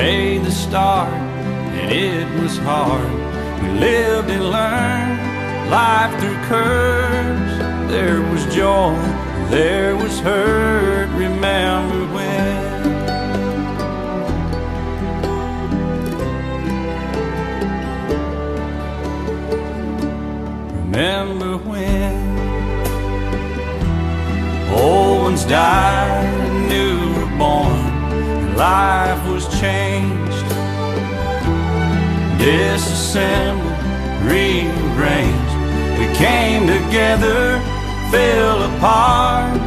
Made the start, and it was hard. We lived and learned life threw curves. There was joy, there was hurt. Remember when? Changed, disassembled, rearranged. We came together, fell apart,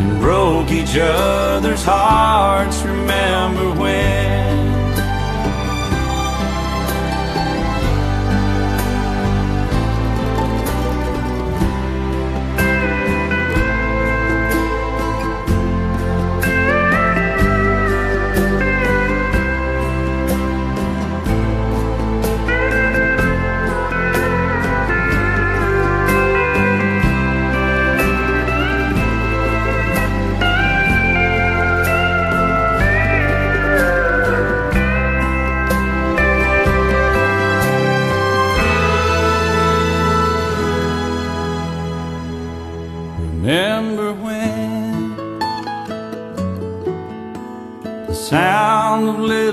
and broke each other's hearts. Remember when?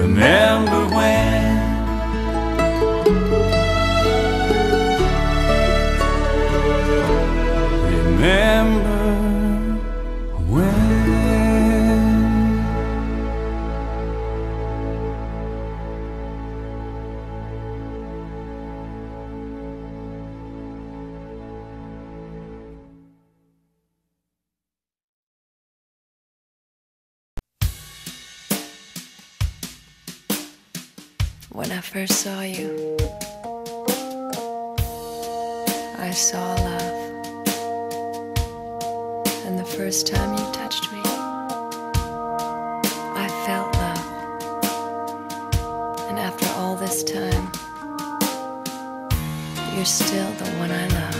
Remember when When I first saw you, I saw love. And the first time you touched me, I felt love. And after all this time, you're still the one I love.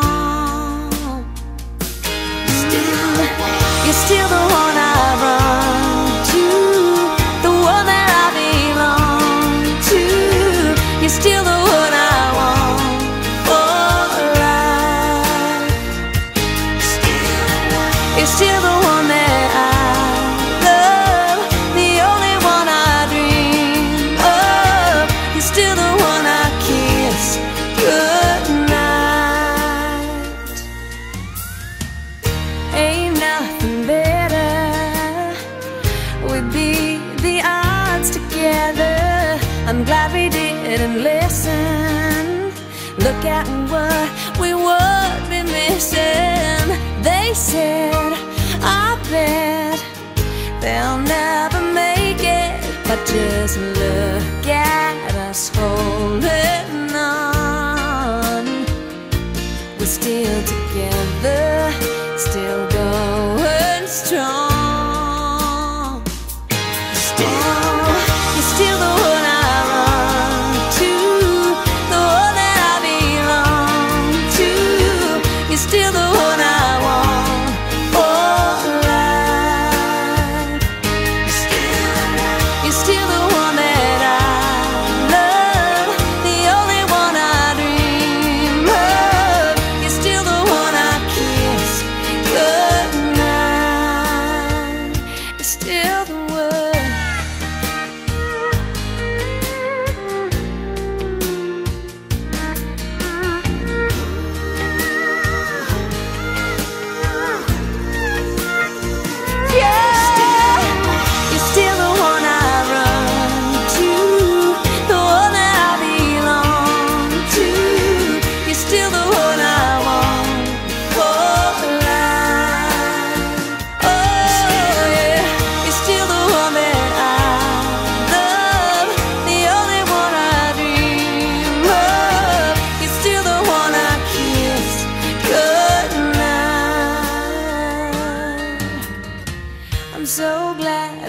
You're still the one that I love, the only one I dream of. Still the one I kiss goodnight. Ain't nothing better. We beat the odds together. I'm glad we didn't listen. Look at what we would be missing. Said, I bet they'll never make it. But just look at us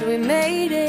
we made it.